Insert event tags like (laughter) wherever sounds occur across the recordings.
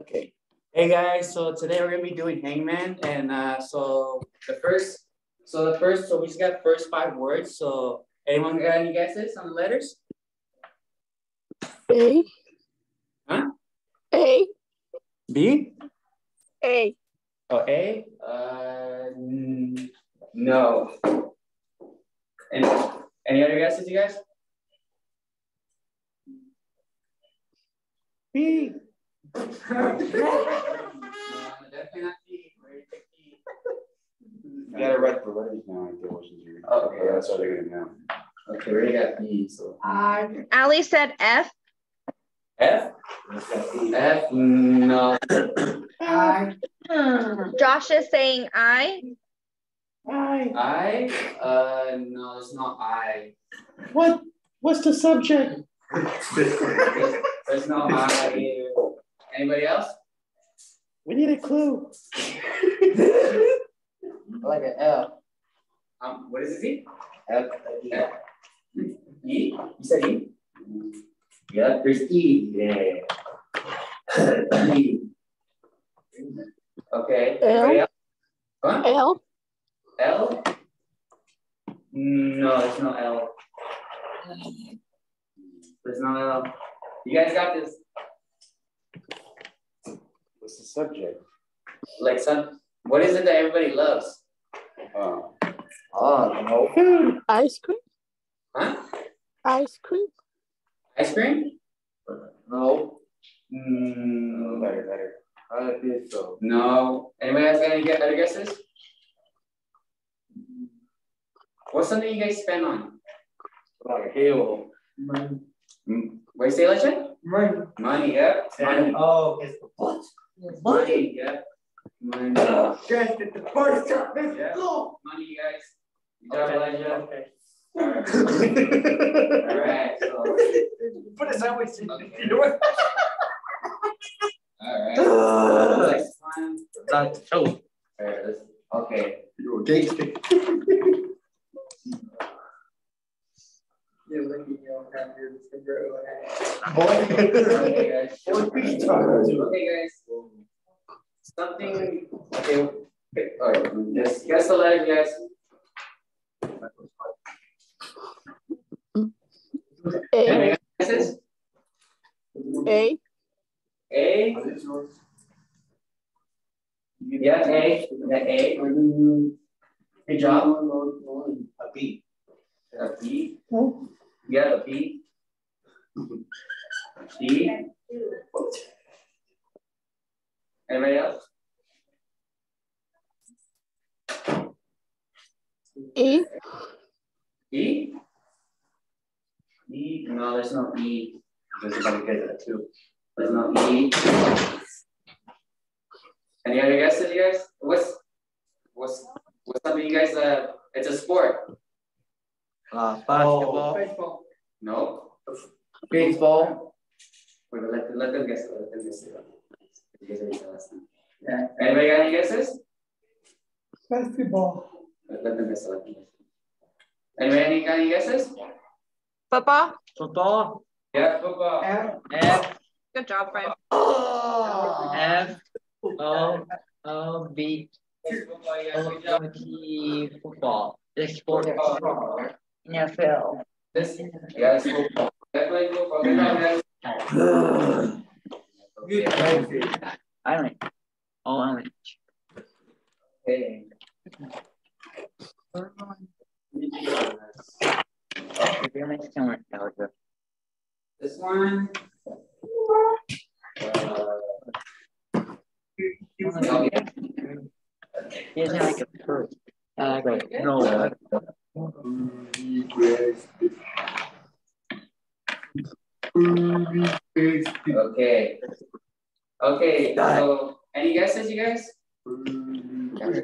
Okay. Hey guys, so today we're gonna be doing hangman, and uh, so the first, so the first, so we just got first five words. So anyone got any guesses on the letters? A. Huh? A. B. A. Oh, A. Uh, no. Any any other guesses, you guys? B. no, definitely not B. Where you pick B? You gotta write the letters now, like the oceans are. Okay. That's how they're gonna know. Okay, we already got B. So I Ali said F. F. F. No. I. Josh is saying I. I. I? Uh, no, it's not I. What? What's the subject? (laughs) There's no I either. Anybody else? We need a clue. like an L. Um, what is it? F. F. E. You said E. Yeah, there's E. Yeah. E. Okay. Anybody else? Huh? L. L? No, there's no L. There's no L. You guys got this? What's the subject? Like some, what is it that everybody loves? Oh, Oh, no. Food. Ice cream. Huh? Ice cream. Ice cream? No. no, Mm, letter, letter. I think so. No. Anybody else got any gu- other guesses? What's something you guys spend on? Like a halo. Mm, What do you say, Legend? Money. Money, yeah. Money. Oh, it's the what? Money, yep. Money. Uh, guys, get the party started. Let's Yeah. go. Money, you guys. Good job, Elijah. Okay. (laughs) All right, so, Put it sideways. Okay. You know what? all right. (laughs) Next one. That's show. All right, let's, okay. You're a gangster. (laughs) Okay, guys. Okay, guys. Something, okay, okay, all right, just guess the letter, guys. A. Any guesses? A. A? Yeah, A, the A. Good job. A B. A B. Yeah, a B. D. Anybody else? E. E? E, no, there's no E. There's somebody get that too. There's no E. Any other guesses, you guys? What's, what's, what's something you guys, uh, it's a sport? Uh, basketball. No. Baseball. Wait, but let, let them guess, let them guess. it. You guys already said last. Yeah. Anybody got any guesses? Basketball. Let let them guess, let them guess. Anybody any- got any guesses? Football. Football. Yeah, football. F. Good job, Brian. F. O. O. B. Yes, football, yeah, good job. O. T. Football. This sport. Football. NFL. This, yeah, it's football. Definitely football. Good job, guys. I don't. Oh, I don't. Okay. Your next camera. Algebra. This one. Uh, He has like a purse. Uh, like, no. Okay. Okay, so any guesses, you guys? Mm, any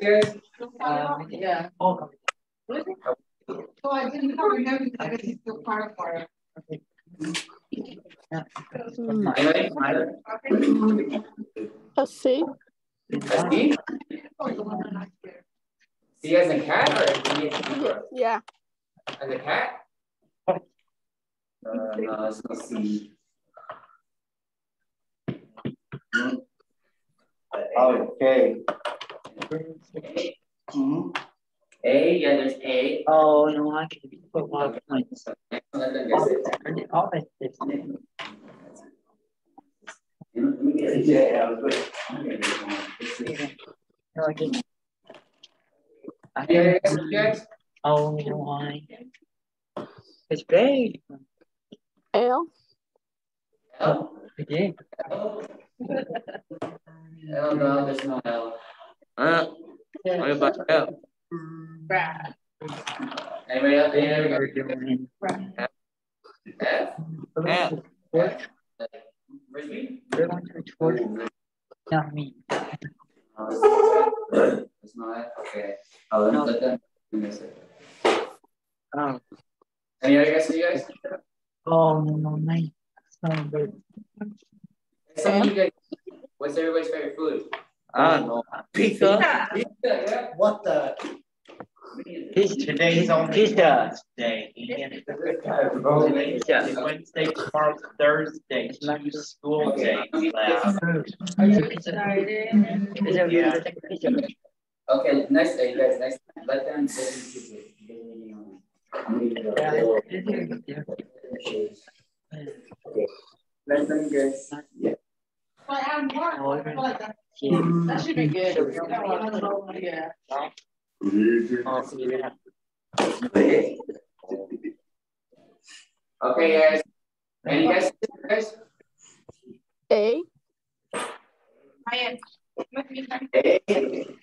guys? Um, yeah. Oh, So I didn't know we have, I guess it's still part of our. Anybody? A C. A C? Oh, the one that I scared. C as a cat or C as a zebra? Yeah. As a cat? Uh, no, C. Okay. A. Yeah, there's A. Oh, no, I can put one get it. Yeah, I was see. no, I didn't. I guys, guys. Oh, no, why? It's big. L, L. I did. L. L, no, there's no L. Uh, what about L? Anybody else? Anybody got We're doing. F? F. Frisbee? We're going to towards, not me. No, It's not F, okay. Oh, let, let them guess it. Oh, Any other guesses, you guys? oh, no, no, nice. So good. Some of you guys, what's everybody's favorite food? I don't know. Pizza? Pizza, yeah. What the? Today's on pizza day. It's Wednesday, tomorrow's Thursday, it's not your school day. Yeah. Okay, next, uh, you guys, next, let them. let them choose it. You guys need to know. I'm gonna give you a little- Let them guess. Well, I'm more, that that should be good. Yeah. Okay, guys. Any guesses, guys? A, Ryan. A?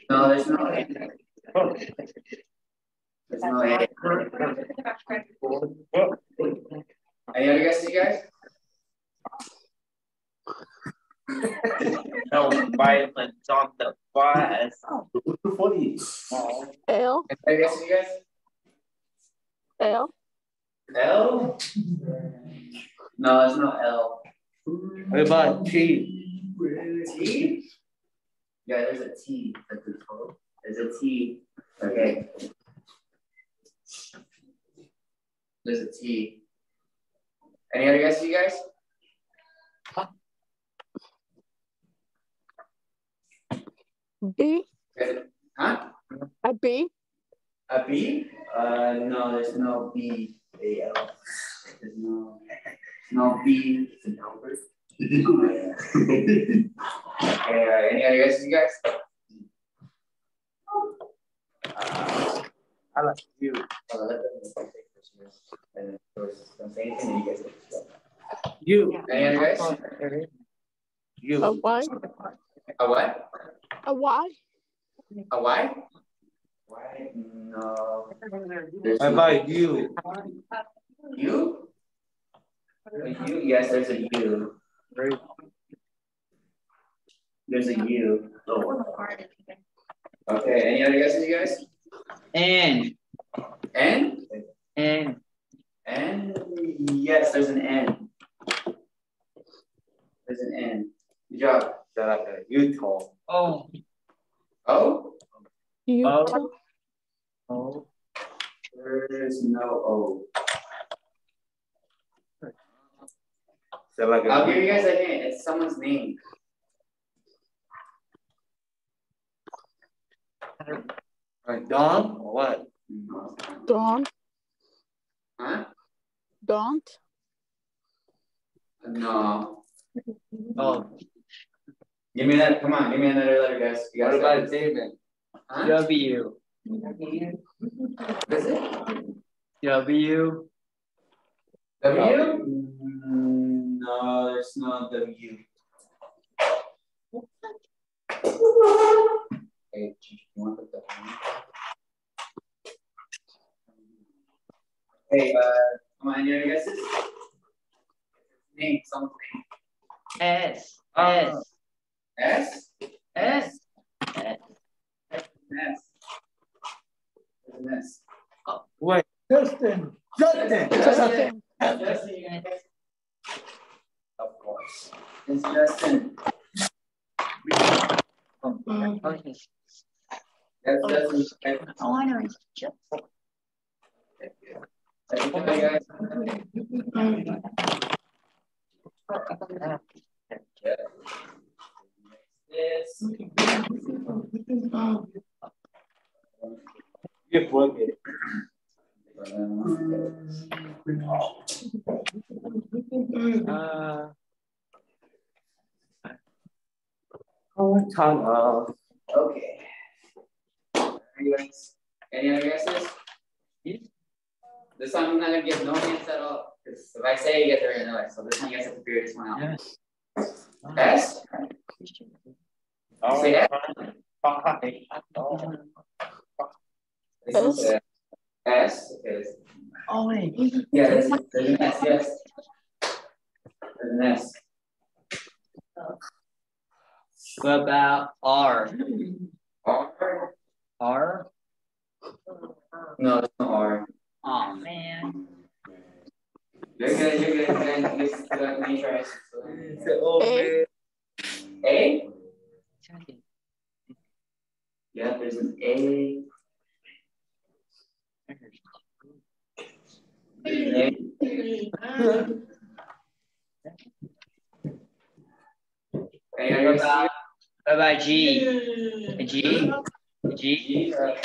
No, there's no A. There's no A. Any other guesses, you guys? (laughs) No violence on the bus. Funny. L, Any other guesses, you guys? L, L? No, it's not L. What about T? T? Yeah, there's a T. That's a total. There's a T. Okay. There's a T. Any other guesses, you guys? Huh? B, Huh? a B, A B? Uh, no, there's no B. A L. There's no, no B. It's an Albert. okay, uh, any other guesses, you guys? Uh, I like you. uh, let them take first, yes. And then first, don't say anything, and you guys take this. You. Any other guys? a You. Y, A what? a Y, A Y? Why? No. There's What no- about you? You? Yes, there's a U. There's a U. Okay, any other guesses, you guys? And, N? and, N? Yes, there's an N. There's an N. Good job. Shut up, Utah. oh, oh? O? Utah, oh, There's no O. So like I'll give you guys a hint. It's someone's name. Like Don or what? No. Dawn, Huh? Daunt, No. Oh, Give me that. Come on, give me another letter, guys. You what guys about got it? David? Huh? W, What is it? W, W? Mm, No, there's no W. Hey, the W? Hey, uh, come on, any other guesses? Name, something. S, Uh, S, S? S, S. S. There's an S. Oh. Wait, Justin. Justin. Justin, Justin, you gonna guess? Of course. It's Justin. Oh, oh, yes. That's Justin. Oh, I know, it's just. Okay, guys. Yeah. This. Good work. Uh. Oh, tunnel. Okay. Are any other guesses? This time I'm not gonna give no hints at all, because if I say you guys are gonna know it, so this one you guys have to figure this one out. Yes. S? Oh, Say S. Bye. This is S, okay. Oh. Yeah, there's an S, yes. An S. What about R? R? R? No, it's not R. Oh, man. You're good, you're good, then this is the main choice. Oh, A. A? Eh? Yeah, there's an A. There's an A. Any other What about, what about G? G? G? Uh,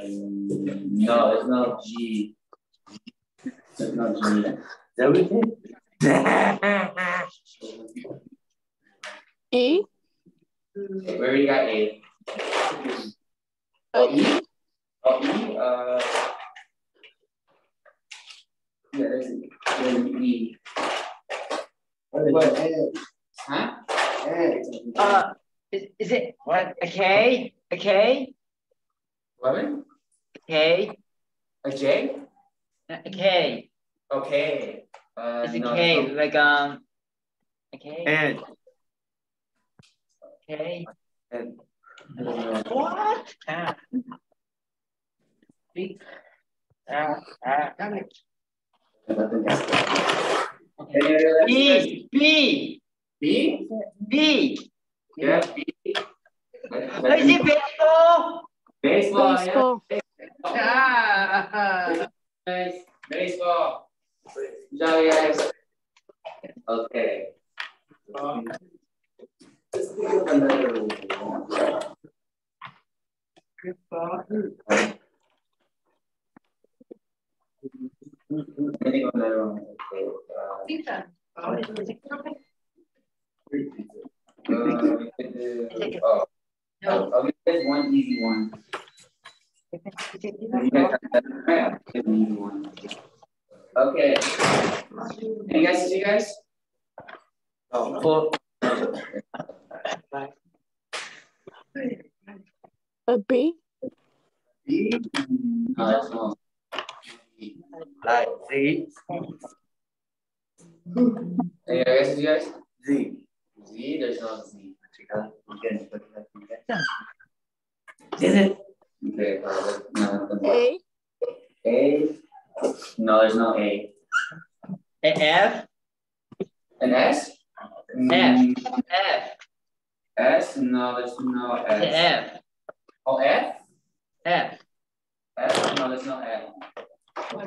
no, it's not G. It's not G. Everything? (laughs) E. We already got A. A E. Oh, E, uh. Yeah, there's an, there's an E. Huh? Uh, is, is it what? A K? A K? Eleven? A K? A J? A K? Okay. Uh, It's a no, K, no. like, um, a K? And, K? and. What? Any other B, B, B? B. Yeah, B. Is it baseball? Baseball, yeah. Baseball. Ah. Nice. Baseball. Good job, guys. Okay. One. Okay. I'll give you guys one easy one. You guys you. Okay. Any guesses, you guys? Oh, four. A B. B? No, that's not. Like Z, Any other guesses, you guys? Z. Z, there's no Z. Is it? Okay, uh, no. A. A? No, there's no A. A F? An S? F. Mm, F. S? No, there's no S. F. Oh, F? F. F? No, there's no F. Any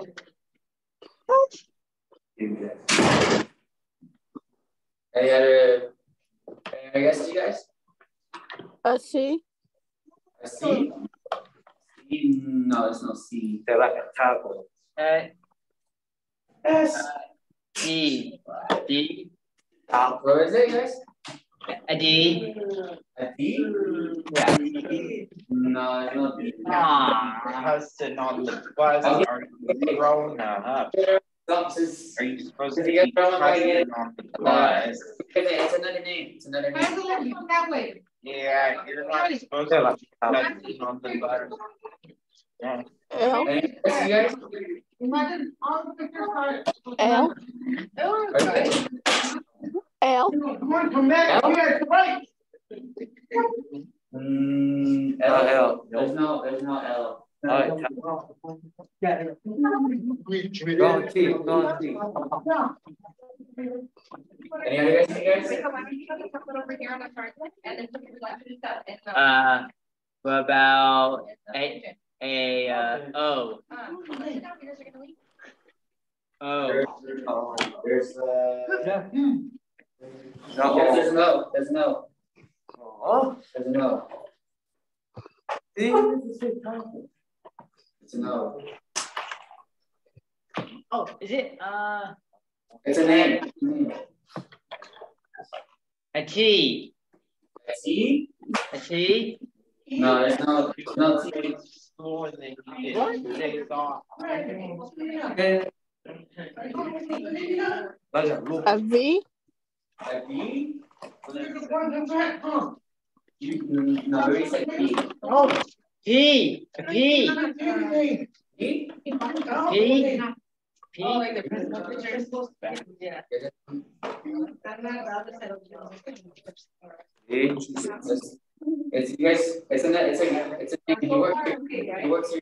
other, any other guesses, you guys? A C. A C? C? No, there's no C. They're like a taco. A S. D. D. What is it, guys? A D. A D? Yeah. No, there's no D. Aw. Husband on the bus, Okay. are you grown up? Are you supposed to be get thrown by on the bus? it's another name, it's another name. come that way? Yeah, you're not supposed to be husband on the bus. Yeah. L. Any guesses, you guys? Imagine all the pictures are. L. Okay. L. Come on, come back here, come right. Mm, No, L. L. There's no, there's no L. Alright, go on, T, go on, T. Any other guesses, guys? Don't you just put it over on the chart and then put your left and stuff and, uh, what about A, A uh, O. O. Oh. There's uh. Yeah. Yes, there's no. There's no. Oh. There's no. See? It's a no. Oh, is it uh It's a name. a T? A T? A T? No, there's no. No T. A V, A B? No, P. Oh, P. A P. P? P. P. It's, you guys. It's a. It's a. It's a name. He works. He works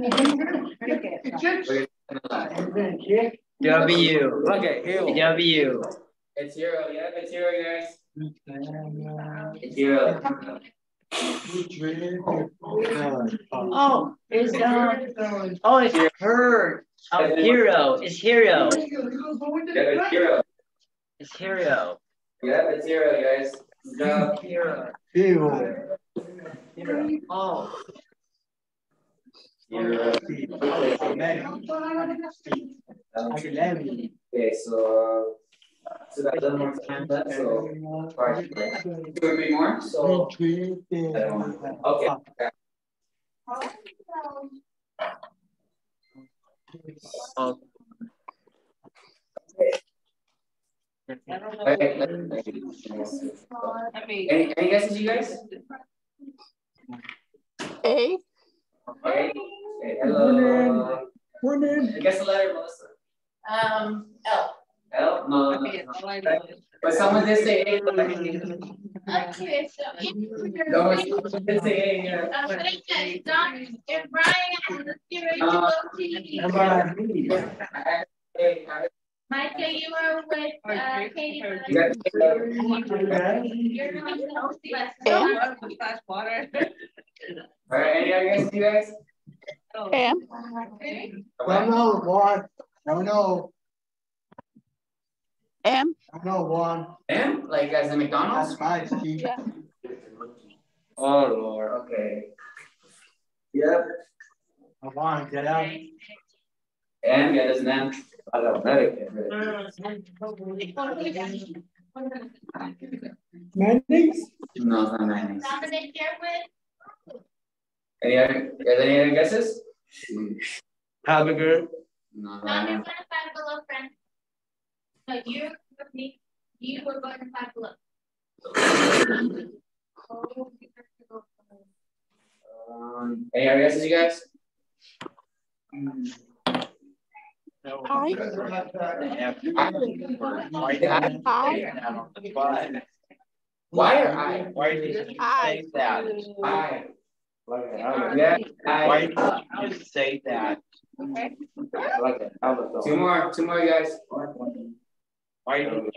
here. Yeah. Okay. What's the other one? W. Look at him. W. It's zero. Yeah, it's zero, guys. It's zero. Oh, it's uh. Oh, it's her. Oh, hero. It's hero. Yeah, it's zero. It's hero. Yeah, it's zero, guys. Good. Hero. Hero. Hero. Oh. Okay, so left. So or three more. So okay. Okay, let's- Any any guesses, you guys? A, Okay. Okay, hello. I guess the letter, Melissa. Um, L. L? No, no, Okay, no. all I know is- But someone did say A. Okay, so No, someone did say A, yeah. Uh, but it says Don and Brian and the zero Hey, I- Micah, you are with, uh, Katie. You got You're doing the less. Yeah. Water. All right, any other guesses, you guys? M, Okay. no, one. No, no, M, no, one. M, like as in McDonald's? fine, Steve. yeah. Oh, Lord, okay. Yep. Come on, get out. M, yeah, there's an M. I don't know. Mayonnaise? No, it's not mayonnaise. Dominic Derwin, Any other, guys, any other guesses? Hamburger. No, no, Dominic no. went to Five Below friend. No, you, with me, you were going to Five Below. Um, any other guesses, you guys? I, I, Why or I? Why did you I. say that? I. I Yeah, Why I. did you say that? Okay. Two more, two more, guys. Why you?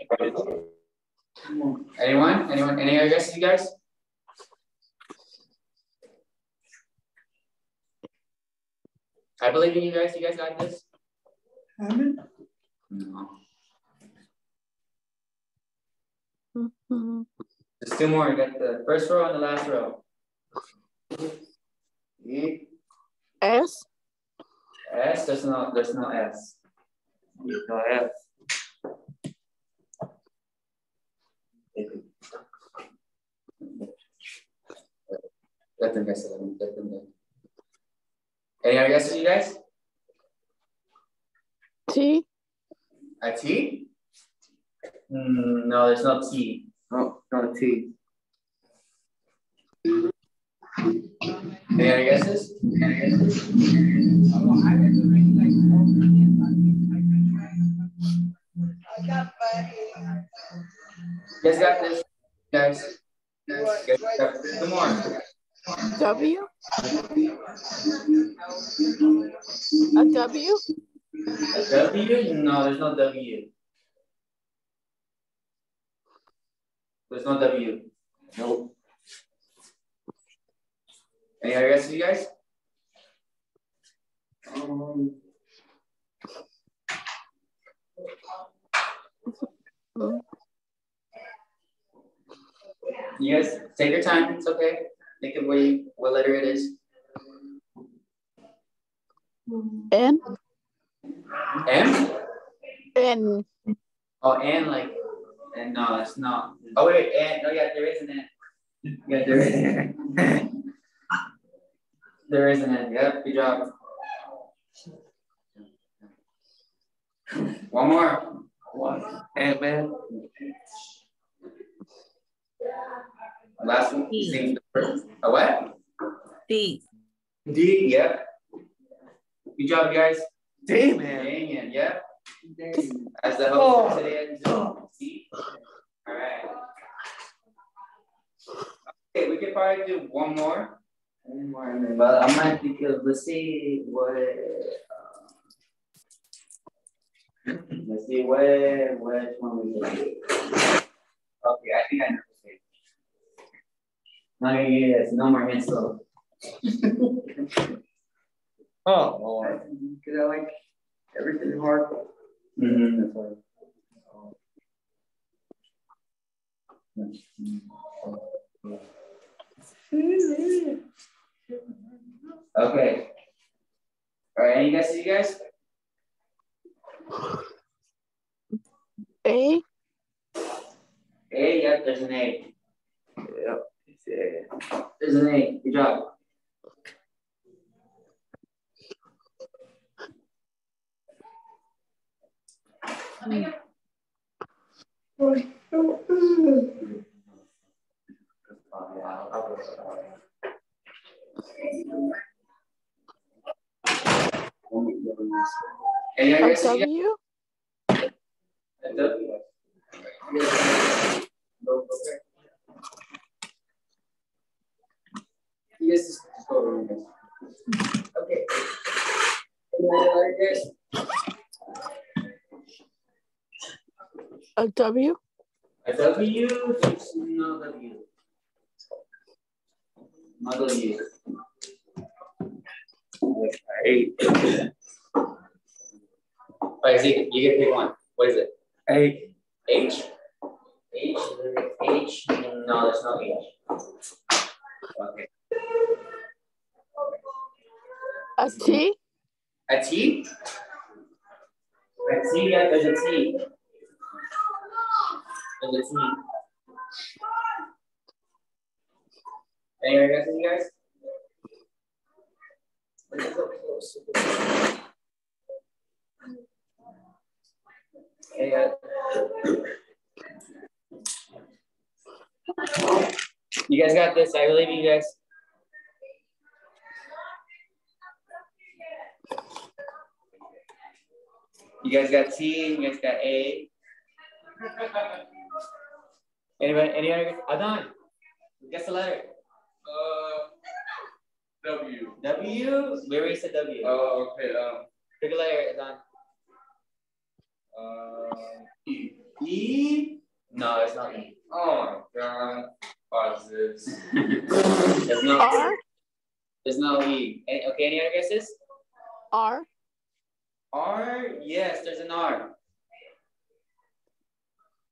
Anyone? Anyone? Any other guesses, you guys? I believe in you guys. You guys got this? No. mhm. Just two more. You got the first row and the last row. E, S, S, there's no, there's no S. No S. Let them guess it. Let them- guess. Any other guesses, you guys? T, A T? Hmm, no, there's no T. No, no T. Any other guesses? Any guesses? Got this, guys. Got this. Two. W, a W, A W? No, there's no W. There's no W. Nope. Any other guesses, you guys? Um, you guys take your time. It's okay. Think of what, you, what letter it is. N M? N Oh, and like, and no, it's not. Oh, wait, and, no, yeah, there is an N. Yeah, there is an (laughs) N. There is an N. Yep, good job. One more. One. Ant Man. Last one. D. Sing the first. A what? D. D, yep. Good job, guys. Damn man. Dang it, yep. As the Oh. host for today, and Zoom. See? All right. Okay, we could probably do one more. One more, and but I might think of, let's see what. uh, Let's see which one we can do. Okay, I think I know. one. Not gonna get this, no more hints though. (laughs) Oh, Lord. Cause I like everything hard. Mm-hmm, that's right. Okay. All right, any guesses, you guys? A A, yep, there's an A. Yep. Yeah. There's an A. Good job. Any a other guesses, you guys? W W. You guys just just go over this. Okay. Any other guess? a W A W, there's no W. No W. Eight. Alright, Zeke, you get pick one. What is it? Eight. H? H, H, no, there's no H. Okay. A T A T? A T, yeah, there's a T. There's a T. Any other you guys? Any You guys got this. I believe you guys. You guys got T, you guys got A. Anybody, any other, Adon, guess the letter. Uh, W. W, we already said W. Oh, okay. Um. Pick a letter, Adon. Uh. E. E? No, it's not E. Oh my God. Positives. (laughs) There's no, R there's no E. Okay, any other guesses? R R, yes, there's an R.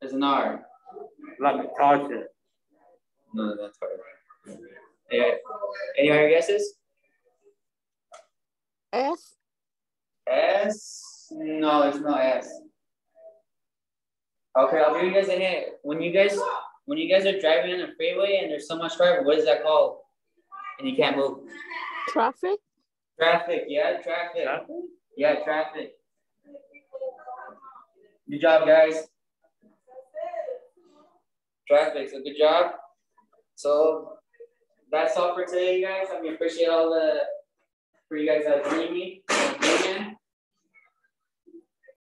There's an R. Like a target. No, that's hard. Yeah. Any other guesses? S S? No, there's no S. Okay, I'll give you guys a hint. When you guys, when you guys are driving on a freeway and there's so much traffic, what is that called? And you can't move. traffic Traffic, yeah, traffic. Yeah, traffic. Good job, guys. Traffic, so good job. So that's all for today, guys. I mean, appreciate all the for you guys that joining me.